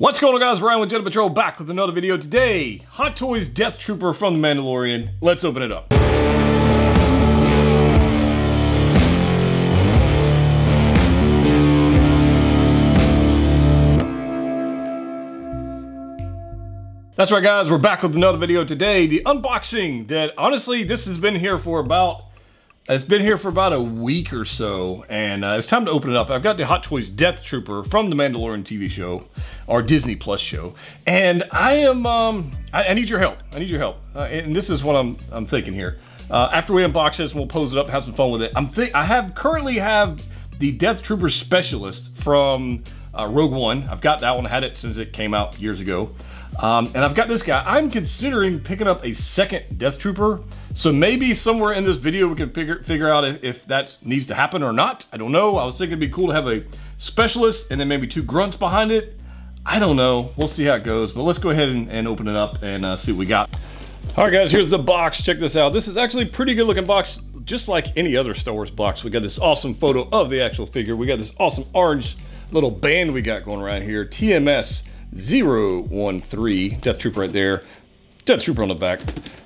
What's going on guys, Ryan with Jedha Patrol back with another video today. Hot Toys Death Trooper from The Mandalorian. Let's open it up. That's right guys, we're back with another video today. The unboxing that honestly, this has been here for about it's been here for about a week or so, and uh, it's time to open it up. I've got the Hot Toys Death Trooper from the Mandalorian TV show, or Disney Plus show, and I am, um, I, I need your help. I need your help, uh, and this is what I'm, I'm thinking here. Uh, after we unbox this, we'll pose it up, have some fun with it. I'm think I have currently have the Death Trooper Specialist from uh, Rogue One. I've got that one. Had it since it came out years ago. Um, and I've got this guy. I'm considering picking up a second Death Trooper. So maybe somewhere in this video we can figure figure out if, if that needs to happen or not. I don't know. I was thinking it'd be cool to have a specialist and then maybe two grunts behind it. I don't know. We'll see how it goes. But let's go ahead and, and open it up and uh, see what we got. All right, guys, here's the box. Check this out. This is actually a pretty good looking box, just like any other Star Wars box. We got this awesome photo of the actual figure. We got this awesome orange little band we got going around here. TMS 013, Death Trooper right there. Death Trooper on the back.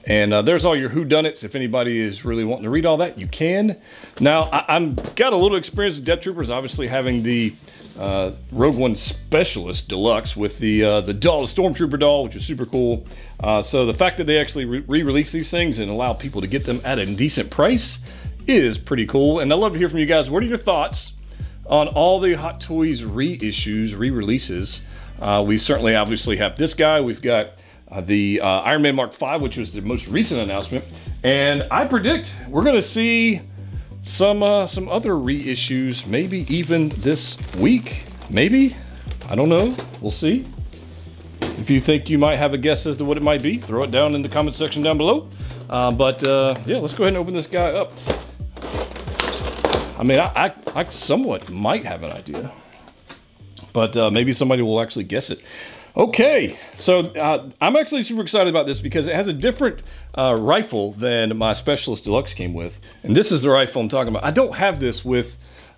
And uh, there's all your whodunits. If anybody is really wanting to read all that, you can. Now, I, am got a little experience with Death Troopers, obviously having the uh, Rogue One Specialist Deluxe with the uh, the doll, the Stormtrooper doll, which is super cool. Uh, so the fact that they actually re-release these things and allow people to get them at a decent price is pretty cool. And I'd love to hear from you guys. What are your thoughts on all the Hot Toys reissues, re-releases? Uh, we certainly obviously have this guy. We've got uh, the uh, Iron Man Mark V, which was the most recent announcement. And I predict we're going to see some uh, some other reissues, maybe even this week. Maybe. I don't know. We'll see. If you think you might have a guess as to what it might be, throw it down in the comment section down below. Uh, but uh, yeah, let's go ahead and open this guy up. I mean, I, I, I somewhat might have an idea but uh, maybe somebody will actually guess it. Okay, so uh, I'm actually super excited about this because it has a different uh, rifle than my Specialist Deluxe came with. And this is the rifle I'm talking about. I don't have this with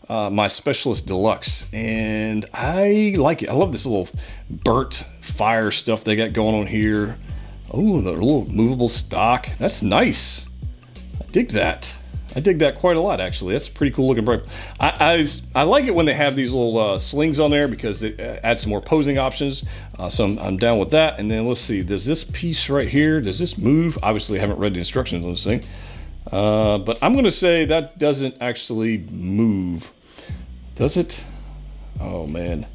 uh, my Specialist Deluxe, and I like it. I love this little burnt fire stuff they got going on here. Oh, the little movable stock. That's nice. I dig that. I dig that quite a lot, actually. That's a pretty cool looking bright. I, I, I, like it when they have these little uh, slings on there because it uh, adds some more posing options. Uh, so I'm, I'm, down with that. And then let's see, does this piece right here, does this move? Obviously, I haven't read the instructions on this thing. Uh, but I'm going to say that doesn't actually move. Does it? Oh, man.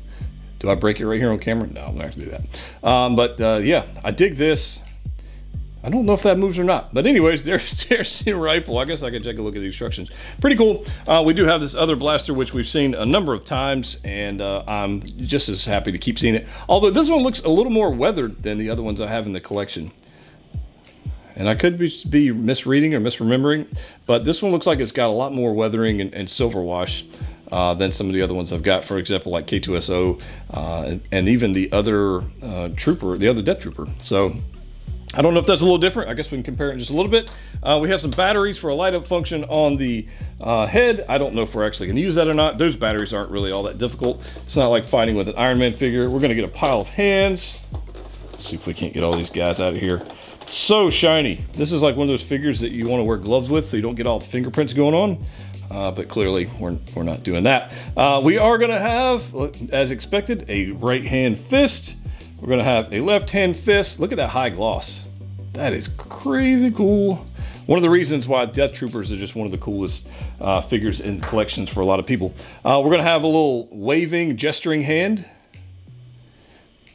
Do I break it right here on camera? No, I'm not going to do that. Um, but uh, yeah, I dig this. I don't know if that moves or not. But anyways, there's, there's the rifle. I guess I can take a look at the instructions. Pretty cool. Uh, we do have this other blaster, which we've seen a number of times, and uh, I'm just as happy to keep seeing it. Although this one looks a little more weathered than the other ones I have in the collection. And I could be, be misreading or misremembering, but this one looks like it's got a lot more weathering and, and silver wash. Uh, than some of the other ones I've got, for example, like K2SO, uh, and, and, even the other uh, Trooper, the other Death Trooper. So I don't know if that's a little different. I guess we can compare it in just a little bit. Uh, we have some batteries for a light up function on the uh, head. I don't know if we're actually to use that or not. Those batteries aren't really all that difficult. It's not like fighting with an Iron Man figure. We're going to get a pile of hands. Let's see if we can't get all these guys out of here. So shiny. This is like one of those figures that you want to wear gloves with so you don't get all the fingerprints going on. Uh, but clearly we're, we're not doing that. Uh, we are going to have, as expected, a right hand fist. We're gonna have a left hand fist. Look at that high gloss. That is crazy cool. One of the reasons why Death Troopers are just one of the coolest uh, figures in collections for a lot of people. Uh, we're gonna have a little waving, gesturing hand.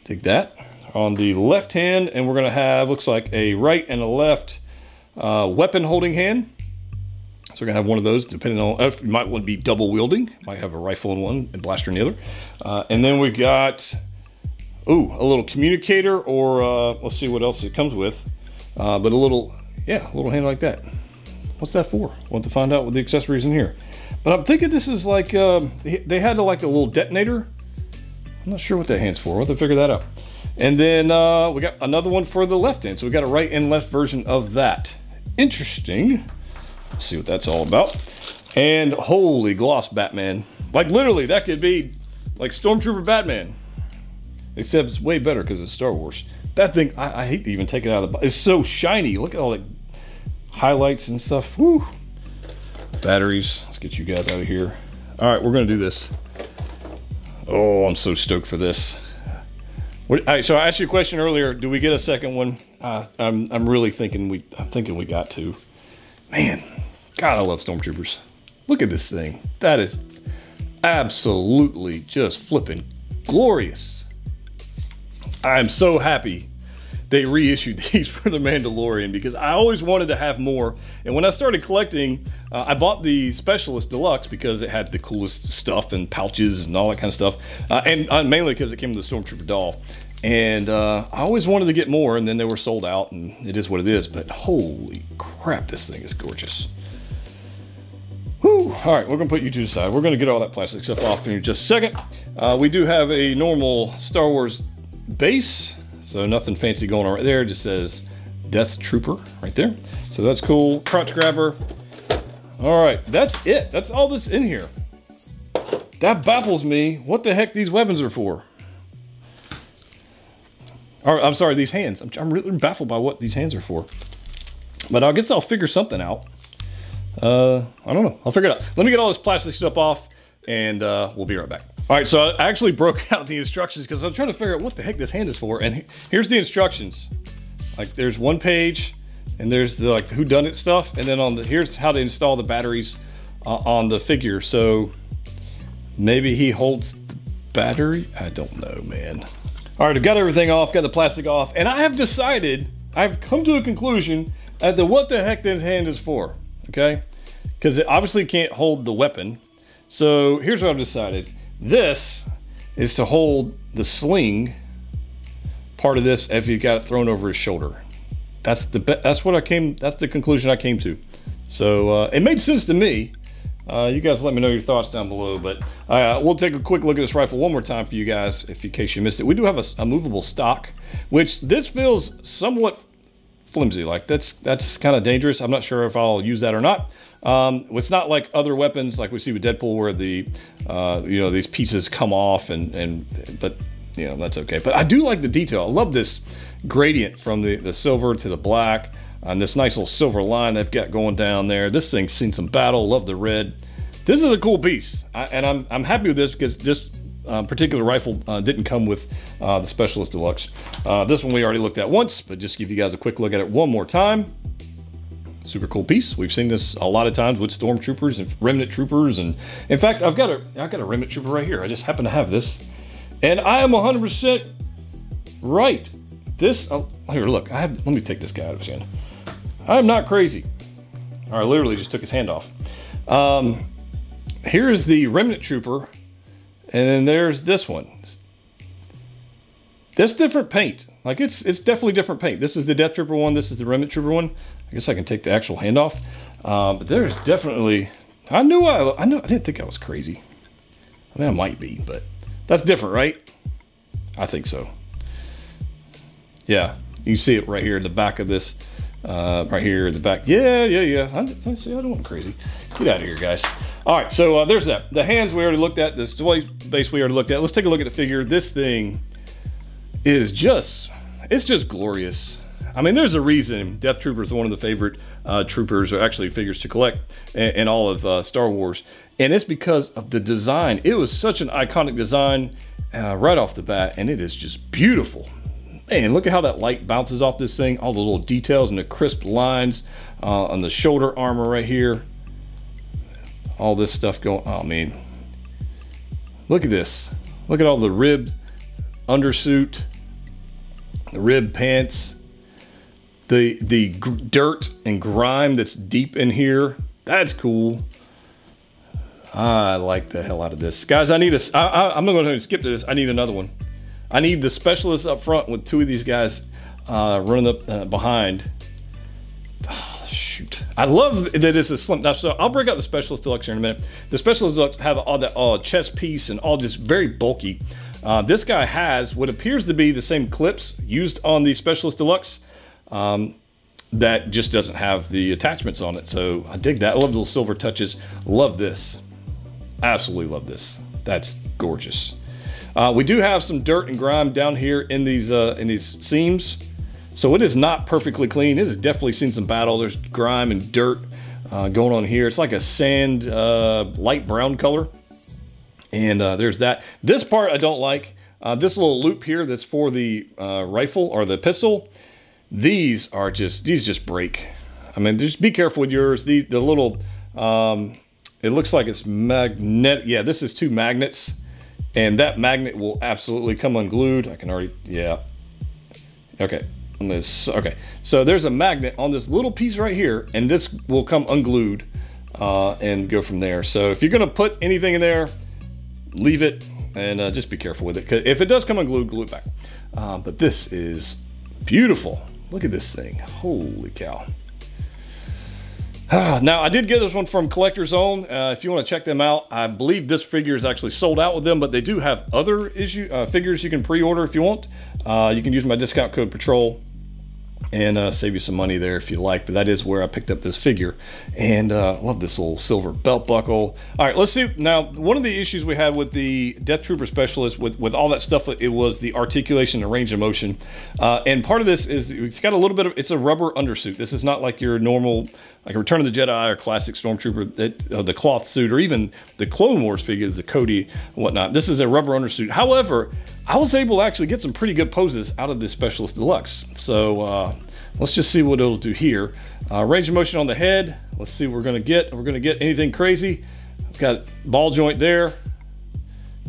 Take that. On the left hand, and we're gonna have, looks like a right and a left uh, weapon holding hand. So we're gonna have one of those, depending on if you might want to be double wielding. Might have a rifle in one and blaster in the other. Uh, and then we've got Ooh, a little communicator or uh, let's see what else it comes with. Uh, but a little, yeah, a little hand like that. What's that for? Want to find out what the accessories in here. But I'm thinking this is like, uh, they had like a little detonator. I'm not sure what that hand's for. We'll have to figure that out. And then uh, we got another one for the left hand. So we got a right and left version of that. Interesting. Let's see what that's all about. And holy gloss Batman. Like literally, that could be like Stormtrooper Batman. Except it's way better because it's Star Wars. That thing, I, I, hate to even take it out of the box. It's so shiny. Look at all the highlights and stuff. Woo! Batteries. Let's get you guys out of here. All right, we're gonna do this. Oh, I'm so stoked for this. What, so I asked you a question earlier. Do we get a second one? Uh, I'm, I'm really thinking we, I'm thinking we got to. Man, God, I love Stormtroopers. Look at this thing. That is absolutely just flipping glorious. I'm so happy they reissued these for the Mandalorian because I always wanted to have more. And when I started collecting, uh, I bought the Specialist Deluxe because it had the coolest stuff and pouches and all that kind of stuff. Uh, and uh, mainly because it came with the Stormtrooper doll. And uh, I always wanted to get more and then they were sold out and it is what it is. But holy crap, this thing is gorgeous. Whew. All right, we're gonna put you two the side. We're gonna get all that plastic stuff off in just a second. Uh, we do have a normal Star Wars base, so nothing fancy going on right there. It just says Death Trooper right there. So that's cool. Crotch grabber. All right, that's it. That's all that's in here. That baffles me. What the heck these weapons are for? Or, I'm sorry, these hands. I'm, I'm really baffled by what these hands are for. But I guess I'll figure something out. Uh, I don't know. I'll figure it out. Let me get all this plastic stuff off and uh, we'll be right back. All right, so I actually broke out the instructions because I'm trying to figure out what the heck this hand is for. And here's the instructions. Like there's one page and there's the like who done it stuff. And then on the, here's how to install the batteries uh, on the figure. So maybe he holds the battery. I don't know, man. All right, I've got everything off, got the plastic off, and I have decided, I've come to a conclusion as to what the heck this hand is for okay? Because it obviously can't hold the weapon. So here's what I've decided. This is to hold the sling part of this if you got it thrown over his shoulder. That's the that's what I came that's the conclusion I came to. So uh, it made sense to me. Uh, you guys let me know your thoughts down below, but uh, we'll take a quick look at this rifle one more time for you guys, if in case you missed it. We do have a, a movable stock, which this feels somewhat flimsy. Like that's that's kind of dangerous. I'm not sure if I'll use that or not. Um, it's not like other weapons like we see with Deadpool where the uh, you know these pieces come off and and but you know that's okay. But I do like the detail. I love this gradient from the the silver to the black and this nice little silver line they've got going down there. This thing's seen some battle. Love the red. This is a cool piece, I, and I'm I'm happy with this because this uh, particular rifle uh, didn't come with uh, the Specialist Deluxe. Uh, this one we already looked at once, but just give you guys a quick look at it one more time. Super cool piece. We've seen this a lot of times with stormtroopers and remnant troopers, and in fact, I've got a I've got a remnant trooper right here. I just happen to have this, and I am 100% right. This oh, here, look. I have. Let me take this guy out of his hand. I am not crazy. I literally just took his hand off. Um, here's the remnant trooper and then there's this one. This different paint. Like it's it's definitely different paint. This is the Death Trooper one. This is the Remnant Trooper one. I guess I can take the actual hand off. Uh, but there's definitely. I knew I I knew I didn't think I was crazy. I mean I might be, but that's different, right? I think so. Yeah, you see it right here in the back of this. Uh, right here in the back. Yeah, yeah, yeah. I, I see. I don't want crazy. Get out of here, guys. All right, so uh, there's that. The hands we already looked at. The display base we already looked at. Let's take a look at the figure. This thing is just, it's just glorious. I mean, there's a reason Death Troopers is one of the favorite uh, troopers, or actually figures to collect in, in all of uh, Star Wars. And it's because of the design. It was such an iconic design uh, right off the bat, and it is just beautiful. Man, look at how that light bounces off this thing. All the little details and the crisp lines uh, on the shoulder armor right here all this stuff going, oh man. Look at this. Look at all the ribbed undersuit, the rib pants, the, the dirt and grime that's deep in here. That's cool. I like the hell out of this. Guys, I need a, I, I, I'm gonna go ahead and skip to this. I need another one. I need the specialist up front with two of these guys uh, running up uh, behind shoot. I love that it's a slim. Now, so I'll break out the Specialist Deluxe here in a minute. The Specialist Deluxe have all that uh, chest piece and all just very bulky. Uh, this guy has what appears to be the same clips used on the Specialist Deluxe um, that just doesn't have the attachments on it. So I dig that. I love the little silver touches. Love this. Absolutely love this. That's gorgeous. Uh, we do have some dirt and grime down here in these uh, in these seams. So it is not perfectly clean. It has definitely seen some battle. There's grime and dirt uh, going on here. It's like a sand, uh, light brown color. And uh, there's that. This part I don't like. Uh, this little loop here that's for the rifle or the pistol. These are just, these just break. I mean, just be careful with yours. These, the little, um, it looks like it's magnet. Yeah, this is two magnets. And that magnet will absolutely come unglued. I can already, yeah. Okay, on this. Okay, so there's a magnet on this little piece right here, and this will come unglued uh, and go from there. So if you're gonna put anything in there, leave it and uh, just be careful with it. Cause if it does come unglued, glue it back. Uh, but this is beautiful. Look at this thing. Holy cow. now, I did get this one from CollectorZown. Uh, if you want to check them out, I believe this figure is actually sold out with them, but they do have other issue uh, figures you can pre-order if you want. Uh, you can use my discount code PATROL and uh, save you some money there if you like. But that is where I picked up this figure. And uh, love this little silver belt buckle. All right, let's see. Now, one of the issues we had with the Death Trooper Specialist, with, with all that stuff, it was the articulation and range of motion. Uh, and part of this is it's got a little bit of, it's a rubber undersuit. This is not like your normal, like a Return of the Jedi or classic Stormtrooper, that, uh, the cloth suit, or even the Clone Wars figures, the Cody and whatnot. This is a rubber undersuit. However, I was able to actually get some pretty good poses out of this Specialist Deluxe. So uh, let's just see what it'll do here. Uh, range of motion on the head. Let's see what we're gonna get. We're gonna get anything crazy. I've Got ball joint there.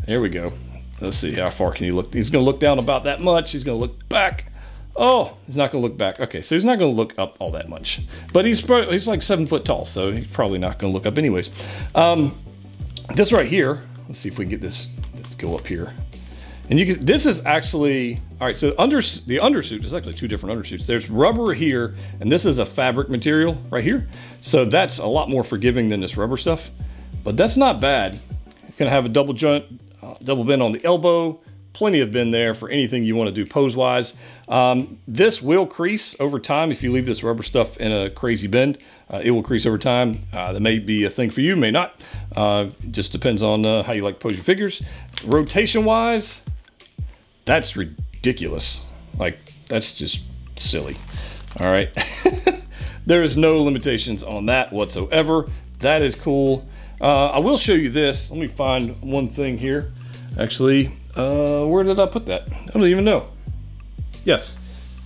There we go. Let's see how far can he look. He's gonna look down about that much. He's gonna look back. Oh, he's not gonna look back. Okay, so he's not gonna look up all that much. But he's he's like seven foot tall, so he's probably not gonna look up anyways. Um, this right here, let's see if we can get this, let's go up here. And you can, this is actually, all right, so under the undersuit is actually two different undersuits. There's rubber here, and this is a fabric material right here. So that's a lot more forgiving than this rubber stuff, but that's not bad. Gonna have a double joint, uh, double bend on the elbow, plenty of bend there for anything you wanna do pose-wise. Um, this will crease over time if you leave this rubber stuff in a crazy bend. Uh, it will crease over time. Uh, that may be a thing for you, may not. Uh, just depends on uh, how you like to pose your figures. Rotation-wise, that's ridiculous. Like, that's just silly. All right. there is no limitations on that whatsoever. That is cool. Uh, I will show you this. Let me find one thing here. Actually, uh, where did I put that? I don't even know. Yes,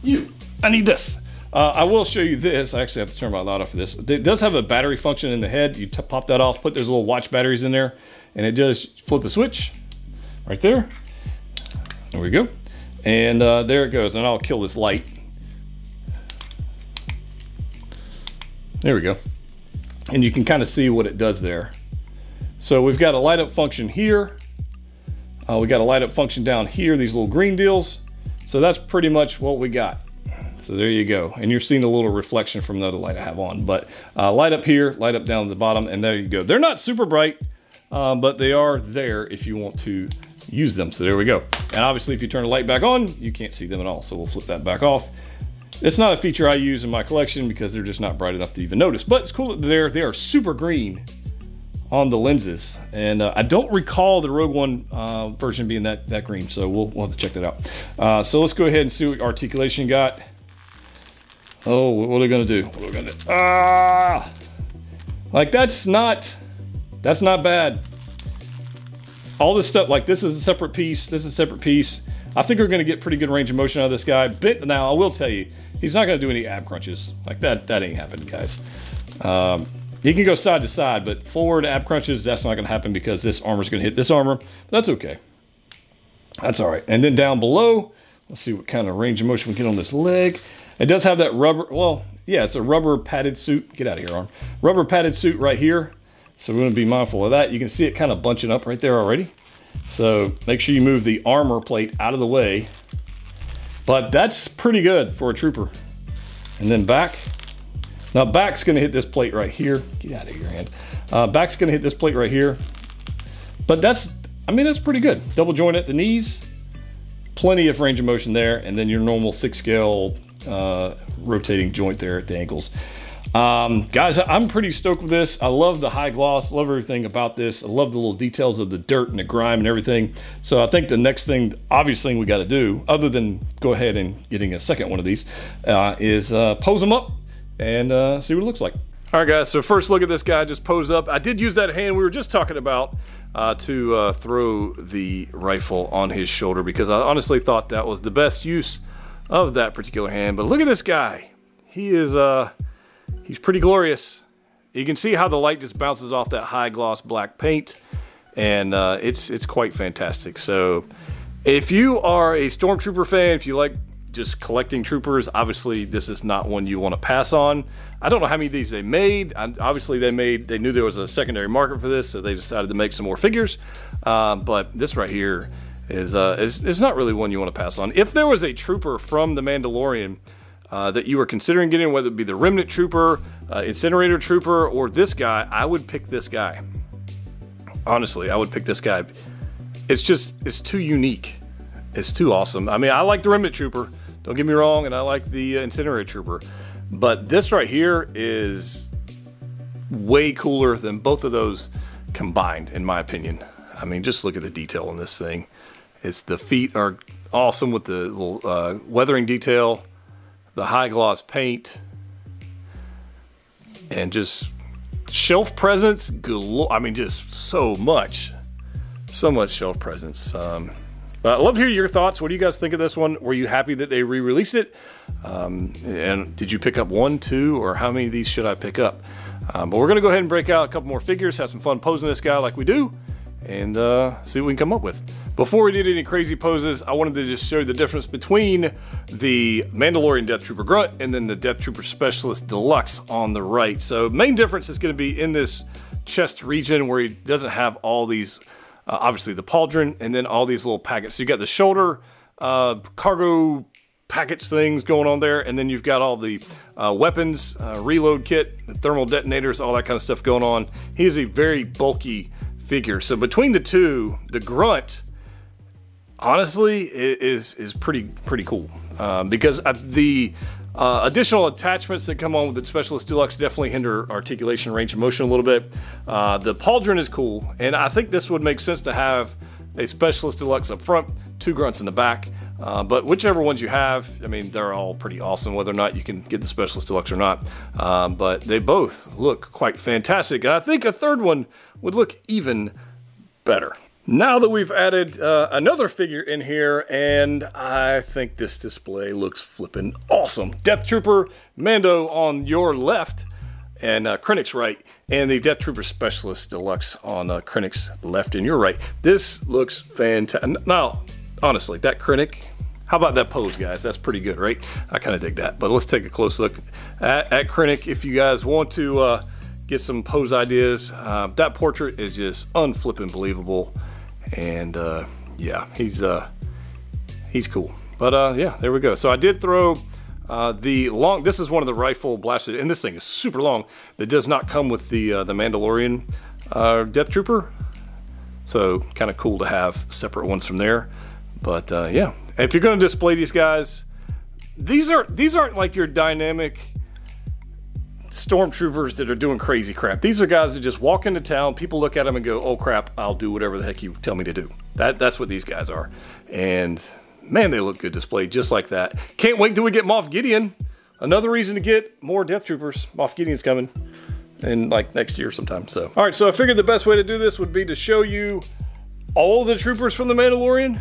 you. I need this. Uh, I will show you this. I actually have to turn my light off for this. It does have a battery function in the head. You pop that off, put those little watch batteries in there, and it does flip a switch right there. There we go. And uh, there it goes. And I'll kill this light. There we go. And you can kind of see what it does there. So we've got a light up function here. Uh, we got a light up function down here, these little green deals. So that's pretty much what we got. So there you go. And you're seeing a little reflection from the other light I have on. But uh, light up here, light up down at the bottom, and there you go. They're not super bright, uh, but they are there if you want to use them. So there we go. And obviously if you turn the light back on, you can't see them at all. So we'll flip that back off. It's not a feature I use in my collection because they're just not bright enough to even notice, but it's cool that they're, they are super green on the lenses. And uh, I don't recall the Rogue One uh, version being that, that green, so we'll, we'll have to check that out. Uh, so let's go ahead and see what articulation got. Oh, what are we gonna do? What are we gonna do? Ah! Like that's not, that's not bad all this stuff, like this is a separate piece, this is a separate piece. I think we're gonna get pretty good range of motion out of this guy. But now I will tell you, he's not gonna do any ab crunches. Like that, that ain't happening, guys. Um, he can go side to side, but forward ab crunches, that's not gonna happen because this armor's gonna hit this armor. That's okay. That's all right. And then down below, let's see what kind of range of motion we get on this leg. It does have that rubber, well, yeah, it's a rubber padded suit. Get out of here, arm. Rubber padded suit right here. So we're to be mindful of that. You can see it kind of bunching up right there already. So make sure you move the armor plate out of the way. But that's pretty good for a trooper. And then back. Now back's going to hit this plate right here. Get out of your hand. Uh, back's going to hit this plate right here. But that's, I mean, that's pretty good. Double joint at the knees. Plenty of range of motion there. And then your normal six scale uh, rotating joint there at the ankles. Um, guys, I'm pretty stoked with this. I love the high gloss, love everything about this. I love the little details of the dirt and the grime and everything. So I think the next thing, obvious thing we got to do, other than go ahead and getting a second one of these, uh, is uh, pose them up and uh, see what it looks like. All right, guys, so first look at this guy just pose up. I did use that hand we were just talking about uh, to uh, throw the rifle on his shoulder because I honestly thought that was the best use of that particular hand. But look at this guy. He is, uh, he's pretty glorious. You can see how the light just bounces off that high gloss black paint and uh, it's, it's quite fantastic. So if you are a Stormtrooper fan, if you like just collecting troopers, obviously this is not one you want to pass on. I don't know how many of these they made. Obviously they made, they knew there was a secondary market for this, so they decided to make some more figures. Uh, but this right here is, uh, is, is not really one you want to pass on. If there was a trooper from The Mandalorian uh, that you were considering getting, whether it be the Remnant Trooper, uh, Incinerator Trooper, or this guy, I would pick this guy. Honestly, I would pick this guy. It's just, it's too unique. It's too awesome. I mean, I like the Remnant Trooper, don't get me wrong, and I like the uh, Incinerator Trooper, but this right here is way cooler than both of those combined, in my opinion. I mean, just look at the detail on this thing. It's the feet are awesome with the little uh, weathering detail the high gloss paint, and just shelf presence. I mean, just so much, so much shelf presence. Um, but I'd love to hear your thoughts. What do you guys think of this one? Were you happy that they re-released it? Um, and did you pick up one, two, or how many of these should I pick up? Um, but we're going to go ahead and break out a couple more figures, have some fun posing this guy like we do, and uh, see what we can come up with. Before we did any crazy poses, I wanted to just show you the difference between the Mandalorian Death Trooper Grunt and then the Death Trooper Specialist Deluxe on the right. So main difference is going to be in this chest region where he doesn't have all these, uh, obviously the pauldron, and then all these little packets. So you got the shoulder uh, cargo package things going on there, and then you've got all the uh, weapons, uh, reload kit, the thermal detonators, all that kind of stuff going on. He is a very bulky figure. So between the two, the Grunt honestly is is pretty pretty cool um, because the uh, additional attachments that come on with the Specialist Deluxe definitely hinder articulation, range of motion a little bit. Uh, the pauldron is cool, and I think this would make sense to have a Specialist Deluxe up front, two grunts in the back. Uh, but whichever ones you have, I mean, they're all pretty awesome, whether or not you can get the Specialist Deluxe or not. Um, but they both look quite fantastic. And I think a third one would look even better. Now that we've added uh, another figure in here, and I think this display looks flippin' awesome. Death Trooper Mando on your left, and uh, Krennic's right, and the Death Trooper Specialist Deluxe on uh, Krennic's left and your right. This looks fantastic. Now, honestly, that Krennic, how about that pose, guys? That's pretty good, right? I kind of dig that. But let's take a close look at, at Krennic if you guys want to uh, get some pose ideas. Uh, that portrait is just unflippin' believable and uh, yeah, he's uh, he's cool. But uh, yeah, there we go. So I did throw uh, the long. This is one of the rifle blasted, and this thing is super long. That does not come with the uh, the Mandalorian uh, Death Trooper. So kind of cool to have separate ones from there. But uh, yeah, if you're going to display these guys, these are these aren't like your dynamic stormtroopers that are doing crazy crap. These are guys that just walk into town, people look at them and go, oh crap, I'll do whatever the heck you tell me to do. That, that's what these guys are. And man, they look good displayed just like that. Can't wait till we get Moff Gideon. Another reason to get more Death Troopers. Moff Gideon's coming in like next year sometime. So, all right, so I figured the best way to do this would be to show you all the troopers from The Mandalorian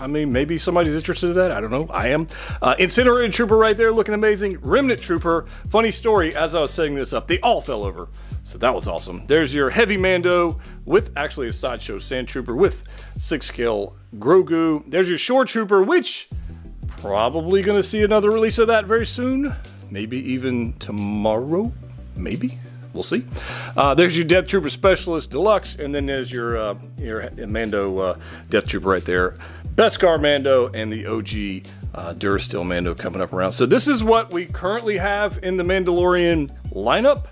I mean, maybe somebody's interested in that. I don't know. I am. Uh, Incinerated Trooper right there looking amazing. Remnant Trooper. Funny story, as I was setting this up, they all fell over. So that was awesome. There's your Heavy Mando with actually a Sideshow Sand Trooper with 6 kill Grogu. There's your Shore Trooper, which probably going to see another release of that very soon. Maybe even tomorrow. Maybe. We'll see. Uh, there's your Death Trooper Specialist Deluxe, and then there's your uh, your Mando uh, Death Trooper right there. Beskar Mando and the OG uh, Durasteel Mando coming up around. So this is what we currently have in the Mandalorian lineup.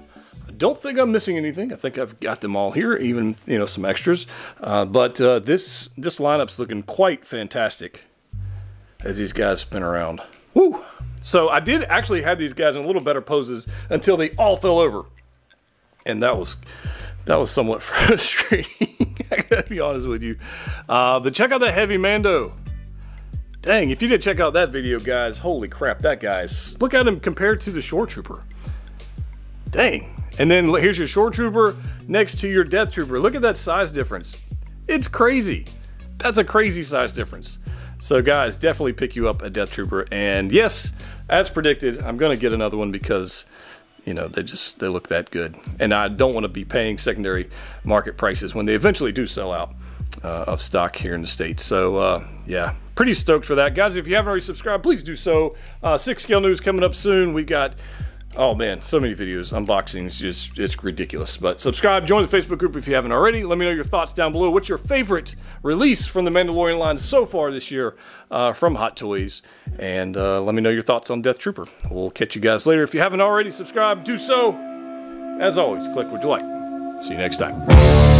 Don't think I'm missing anything. I think I've got them all here, even you know some extras. Uh, but uh, this this lineup's looking quite fantastic. as these guys spin around. Woo! So I did actually have these guys in a little better poses until they all fell over. And that was that was somewhat frustrating. I gotta be honest with you. Uh, but check out that heavy Mando. Dang, if you didn't check out that video, guys, holy crap, that guy's look at him compared to the shore trooper. Dang. And then here's your shore trooper next to your death trooper. Look at that size difference. It's crazy. That's a crazy size difference. So guys, definitely pick you up a death trooper. And yes, as predicted, I'm gonna get another one because you know they just they look that good and i don't want to be paying secondary market prices when they eventually do sell out uh, of stock here in the states so uh, yeah pretty stoked for that guys if you haven't already subscribed please do so uh, six scale news coming up soon we got Oh man, so many videos, unboxings, just it's ridiculous. But subscribe, join the Facebook group if you haven't already. Let me know your thoughts down below. What's your favorite release from the Mandalorian line so far this year uh, from Hot Toys? And uh, let me know your thoughts on Death Trooper. We'll catch you guys later. If you haven't already subscribed, do so. As always, click what you like. See you next time.